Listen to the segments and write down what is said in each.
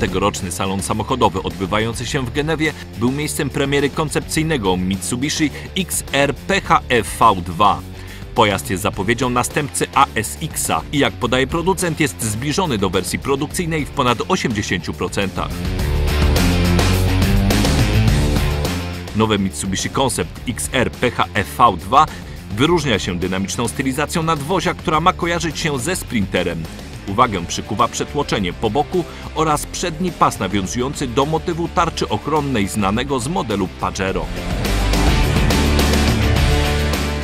Tegoroczny salon samochodowy odbywający się w Genewie był miejscem premiery koncepcyjnego Mitsubishi XR PHEV V2. Pojazd jest zapowiedzią następcy ASX-a i jak podaje producent jest zbliżony do wersji produkcyjnej w ponad 80%. Nowe Mitsubishi Concept XR PHEV V2 wyróżnia się dynamiczną stylizacją nadwozia, która ma kojarzyć się ze Sprinterem. Uwagę przykuwa przetłoczenie po boku oraz przedni pas nawiązujący do motywu tarczy ochronnej znanego z modelu Pajero.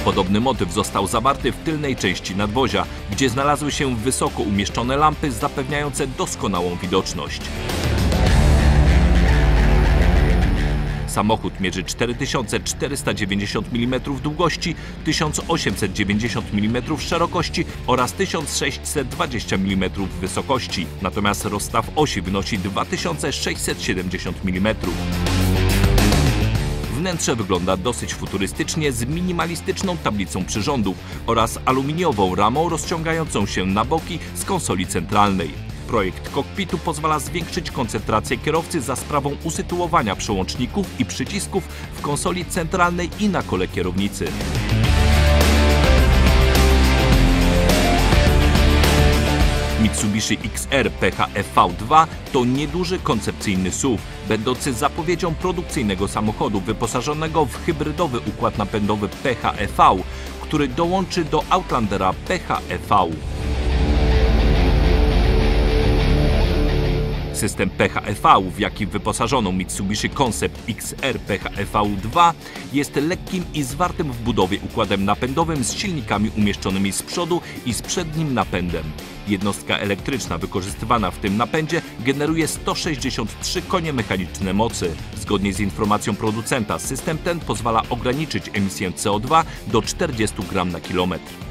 Podobny motyw został zawarty w tylnej części nadwozia, gdzie znalazły się wysoko umieszczone lampy zapewniające doskonałą widoczność. Samochód mierzy 4490 mm długości, 1890 mm szerokości oraz 1620 mm wysokości, natomiast rozstaw osi wynosi 2670 mm. Wnętrze wygląda dosyć futurystycznie z minimalistyczną tablicą przyrządów oraz aluminiową ramą rozciągającą się na boki z konsoli centralnej. Projekt kokpitu pozwala zwiększyć koncentrację kierowcy za sprawą usytuowania przełączników i przycisków w konsoli centralnej i na kole kierownicy. Mitsubishi XR PHEV V2 to nieduży koncepcyjny SUV, będący zapowiedzią produkcyjnego samochodu wyposażonego w hybrydowy układ napędowy PHEV, który dołączy do Outlandera PHEV. System PHEV, w jaki wyposażono Mitsubishi Concept XR PHEV2, jest lekkim i zwartym w budowie układem napędowym z silnikami umieszczonymi z przodu i z przednim napędem. Jednostka elektryczna wykorzystywana w tym napędzie generuje 163 konie mechaniczne mocy. Zgodnie z informacją producenta, system ten pozwala ograniczyć emisję CO2 do 40 gram na kilometr.